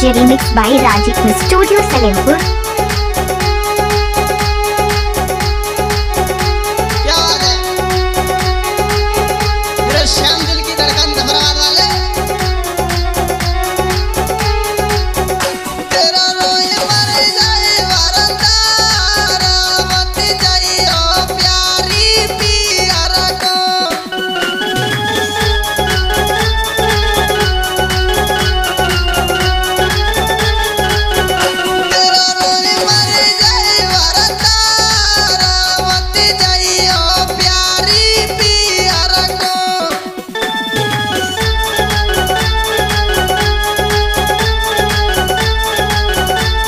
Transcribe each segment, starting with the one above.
DJ remix by Rajiv studio Salempur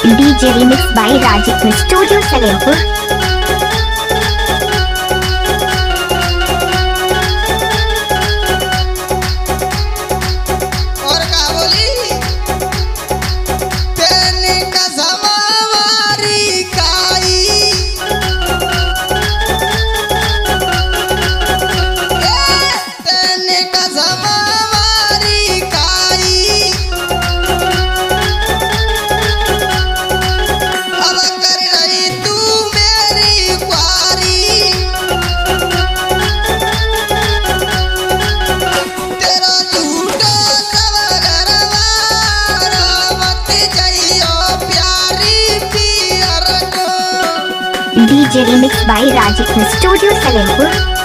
DJ remix by Rajit Studio Salepur. DJ remix by Raju studio Salempur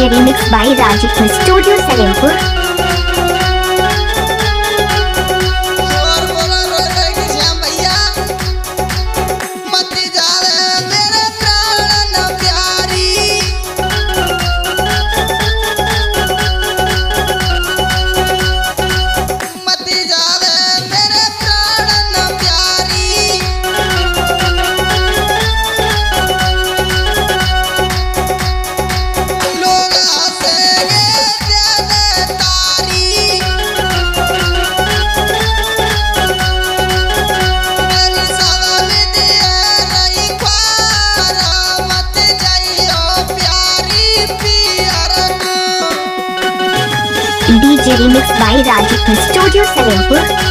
DJ remixed by Rajit from Studio Salimapur. Mixed by Rajeshmi Studio Salempur.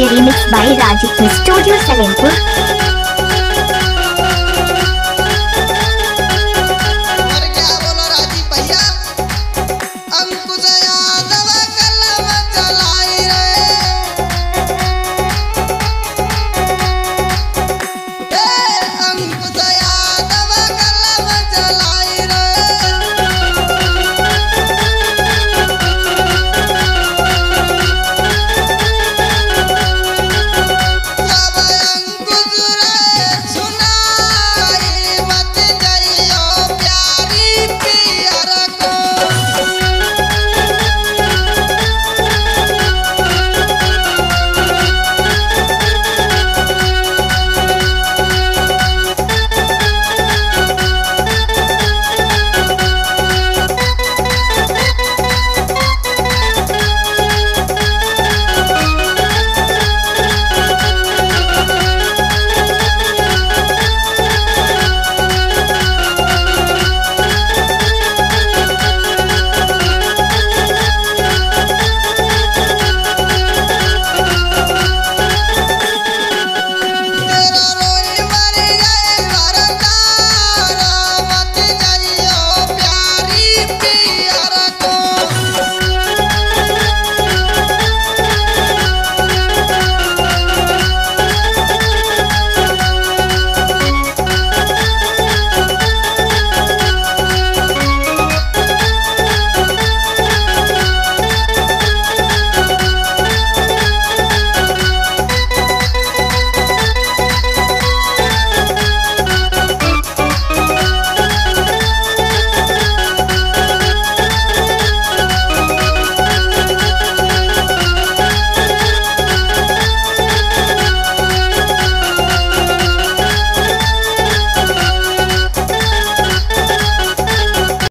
DJ Remix by Rajit Studio Salempur.